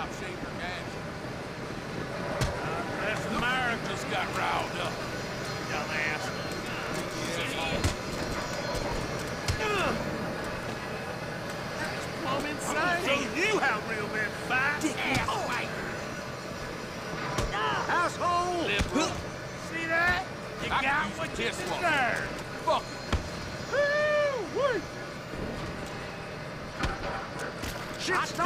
stop shaving her gash. That's America's got riled up. Dumbass. Inside. Show you how real men fight. Dick Asshole! Liberal. See that? You I got what you deserve. Fuck Woo! Shit's Go